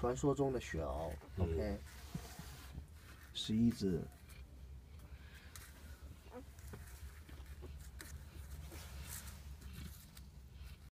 传说中的雪獒 ok 十一只